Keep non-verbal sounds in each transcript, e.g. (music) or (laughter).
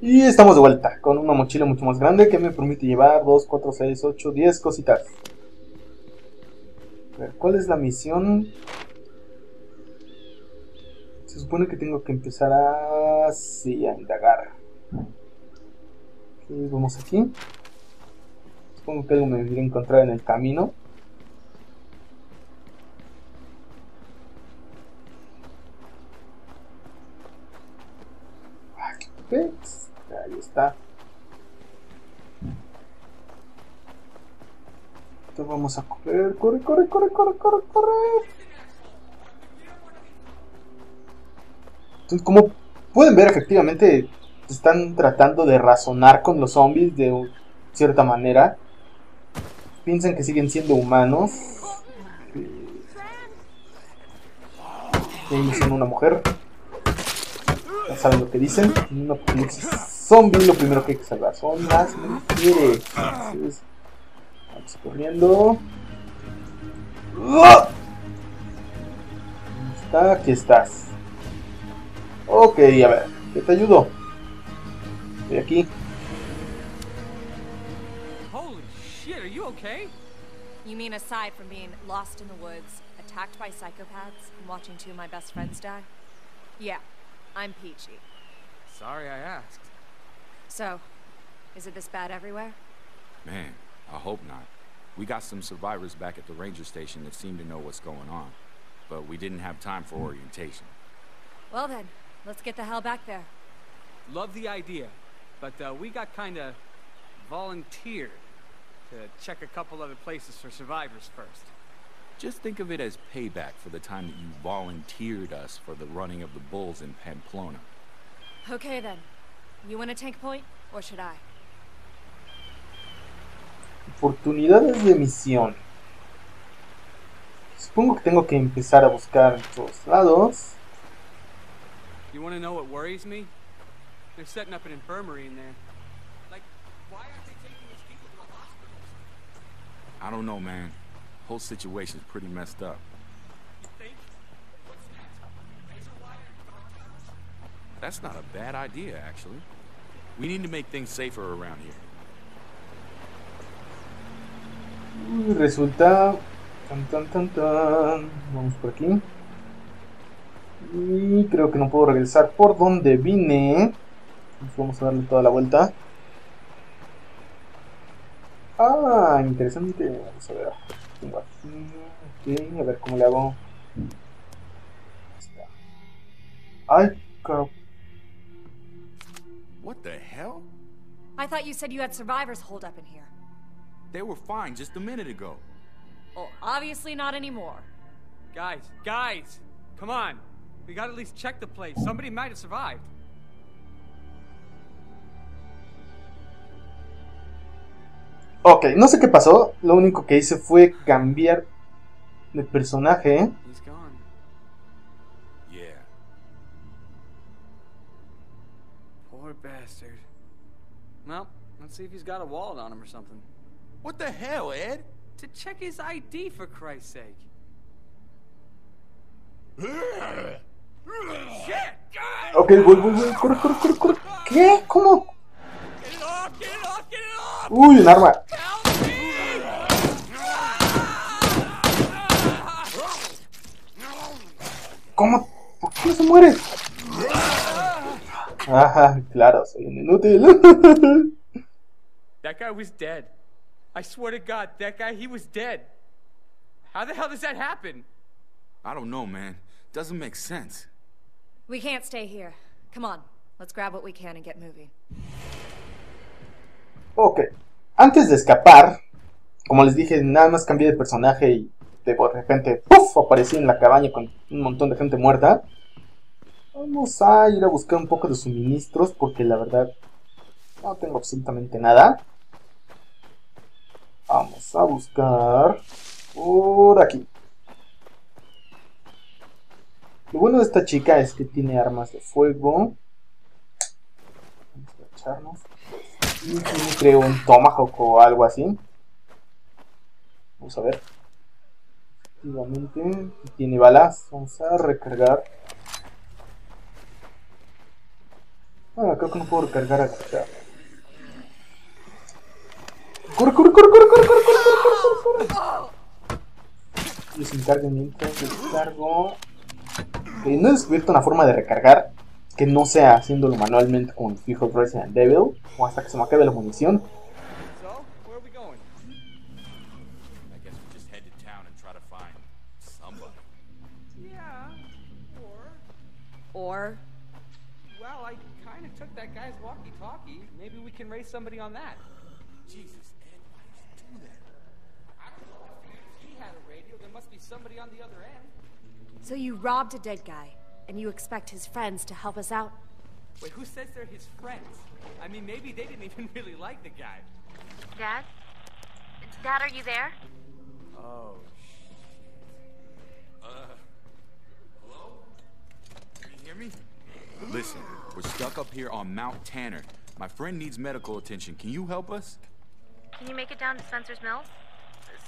Y estamos de vuelta con una mochila mucho más grande que me permite llevar 2, 4, 6, 8, 10 cositas. A ver, ¿cuál es la misión? Se supone que tengo que empezar a... Sí, a indagar. Ok, vamos aquí. Supongo que algo me debería encontrar en el camino. Entonces vamos a correr, corre, corre, corre, corre, corre, corre. Entonces, como pueden ver, efectivamente están tratando de razonar con los zombies de cierta manera. Piensan que siguen siendo humanos. Ellos son una mujer. Ya saben lo que dicen. Zombie, lo primero que hay que salvar son las mujeres. Entonces, vamos corriendo. ¿Dónde está? Aquí estás. Ok, a ver, ¿qué te ayudo? Estoy aquí. Holy shit, are you okay? You mean aside from being lost in the woods, attacked by psychopaths, and watching two of my best friends die? Yeah, I'm peachy. Sorry I asked. So, is it this bad everywhere? Man, I hope not. We got some survivors back at the ranger station that seem to know what's going on. But we didn't have time for orientation. Well then, let's get the hell back there. Love the idea, but uh, we got kinda volunteered to check a couple other places for survivors first. Just think of it as payback for the time that you volunteered us for the running of the bulls in Pamplona. Okay then. You want to take point, or should I? Oportunidades de misión. Supongo que tengo que empezar a buscar en todos lados. You wanna know what worries me? They're setting up an infirmary in there. Like, why aren't they taking these people to a hospital? I don't know, man. Whole situation's pretty messed up. That's not a bad idea, actually. We need to make things safer around here. Uy, resulta. Tan, tan, tan, tan. Vamos por aquí. Y creo que no puedo regresar por donde vine. Entonces vamos a darle toda la vuelta. Ah, interesante. Vamos a ver. Tengo aquí. Ok, a ver cómo le hago. Ay, caro. What the hell? I thought you said you had survivors holed up in here. They were fine just a minute ago. Well, obviously not anymore. Guys, guys, come on. We gotta at least check the place. Somebody might have survived. Ok, no sé qué pasó. Lo único que hice fue cambiar de personaje. ¿eh? He's gone. Poor bastard. Well, let's see if he's got a wallet on him or something. What the hell, Ed? To check his ID, for Christ's sake. (laughs) Ok, voy, voy, voy. Corre, corre, corre, corre. ¿Qué? ¿Cómo? Get it off! Get it off! Get it off! Uy, un arma. ¿Cómo? ¿Por qué no se muere? Ajá, claro, soy un inútil. That guy was dead. I swear to God, that guy, he was dead. How the hell does that happen? I don't know, man. Doesn't make sense. We can't stay here. Come on, let's grab what we can and get moving. ok, antes de escapar, como les dije, nada más cambié de personaje y de repente, ¡puf! aparecí en la cabaña con un montón de gente muerta. Vamos a ir a buscar un poco de suministros porque la verdad no tengo absolutamente nada. Vamos a buscar por aquí. Lo bueno de esta chica es que tiene armas de fuego. Vamos a echarnos. Y tiene, creo, un tomahawk o algo así. Vamos a ver. Efectivamente, tiene balas. Vamos a recargar. Ah, creo que no puedo recargar a Corre, corre, corre, corre, corre, corre, corre, corre, corre, corre. Desencargue mientras descargo. Eh, no he descubierto una forma de recargar que no sea haciéndolo manualmente como en fijo Resident Devil o hasta que se me acabe la munición. So, where are we going? I guess we just head to town and try to find somebody. Yeah, or Or well, I kind of took that guy's walkie-talkie. Maybe we can raise somebody on that. Jesus, Ed, why did you do that? I don't know. If he had a radio, there must be somebody on the other end. so you robbed a dead guy, and you expect his friends to help us out? Wait, who says they're his friends? I mean, maybe they didn't even (laughs) really like the guy. Dad? Dad, are you there? Oh, Uh. Hello? Can you hear me? Listen, we're stuck up here on Mount Tanner. My friend needs medical attention. Can you help us? Can you make it down to Spencer's Mills?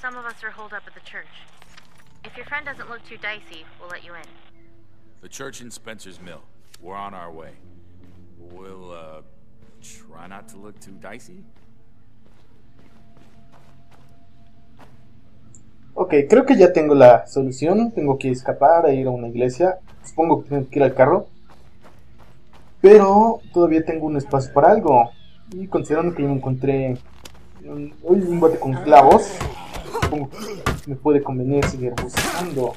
Some of us are holed up at the church. If your friend doesn't look too dicey, we'll let you in. The church in Spencer's Mill. We're on our way. We'll, uh, try not to look too dicey? Ok, creo que ya tengo la solución. Tengo que escapar e ir a una iglesia. Supongo que tengo que ir al carro. Pero todavía tengo un espacio para algo. Y considerando que yo me encontré un, un bote con clavos, supongo que me puede convenir seguir buscando.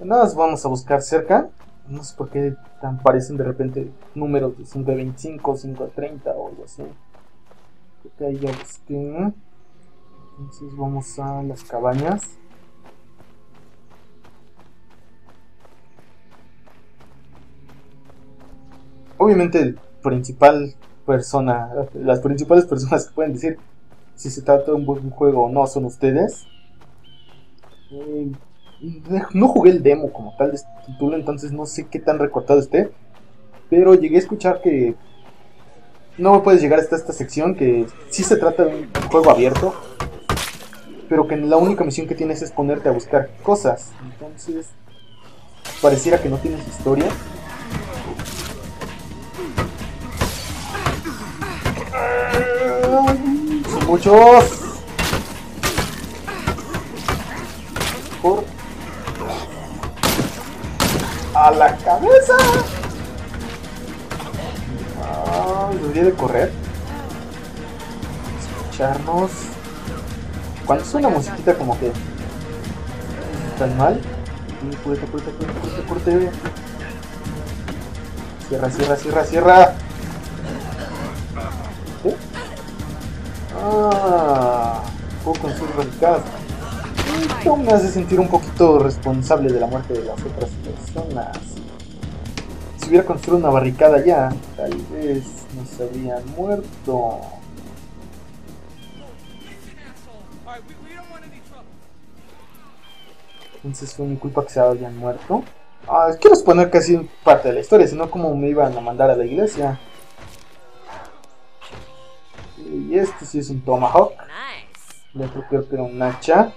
Nada más vamos a buscar cerca. No sé por qué tan parecen de repente números de 525, 530 o algo así. Creo que ahí ya busqué. Entonces vamos a las cabañas. Obviamente el principal persona, las principales personas que pueden decir si se trata de un buen juego o no son ustedes. Eh, no jugué el demo como tal de este título, entonces no sé qué tan recortado esté. Pero llegué a escuchar que no me puedes llegar hasta esta sección, que sí se trata de un juego abierto, pero que la única misión que tienes es ponerte a buscar cosas. Entonces, pareciera que no tienes historia. Muchos. Por a la cabeza. Ah, debería de correr. Escucharnos. Cuando suena musiquita como que tan mal. Cierra, cierra, cierra, cierra. Ah, sus radicadas. Esto me hace sentir un poquito responsable de la muerte de las otras personas. Si hubiera construido una barricada ya, tal vez no se habrían muerto. Entonces fue mi culpa que se habían muerto. Ah, quiero exponer casi parte de la historia, sino como me iban a mandar a la iglesia. Y este sí es un Tomahawk. Nice. El otro creo que era un hacha.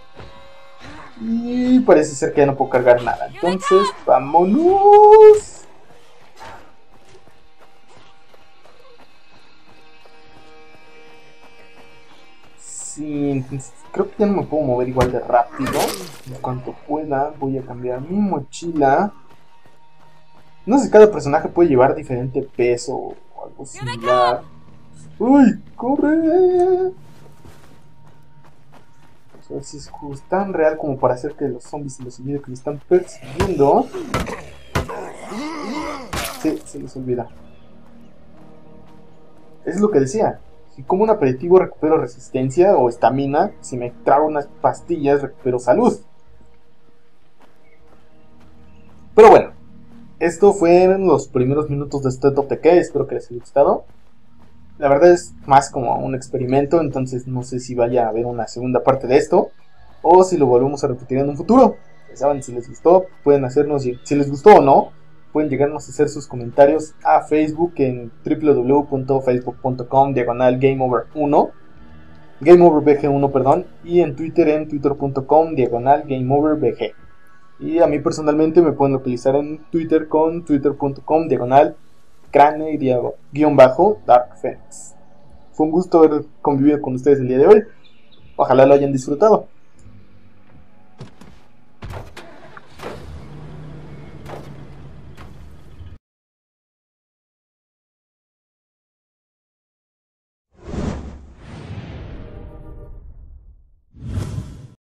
Y parece ser que ya no puedo cargar nada. Entonces, vámonos. Sí, entonces creo que ya no me puedo mover igual de rápido. En cuanto pueda, voy a cambiar mi mochila. No sé si cada personaje puede llevar diferente peso o algo similar. ¡Uy! ¡Corre! Es tan real como para hacer que los zombies se les olvide que me están persiguiendo. Sí, se les olvida. Es lo que decía. Si como un aperitivo recupero resistencia o estamina, si me trago unas pastillas recupero salud. Pero bueno, esto fueron los primeros minutos de State of Decay. Espero que les haya gustado. La verdad es más como un experimento, entonces no sé si vaya a haber una segunda parte de esto o si lo volvemos a repetir en un futuro. Ya saben, si les gustó, pueden hacernos, si les gustó o no, pueden llegarnos a hacer sus comentarios a Facebook en www.facebook.com diagonal gameover1 gameoverbg1 perdón y en Twitter en twitter.com diagonal gameoverbg y a mí personalmente me pueden localizar en Twitter con twitter.com diagonal crane-dark Fue un gusto haber convivido con ustedes el día de hoy. Ojalá lo hayan disfrutado.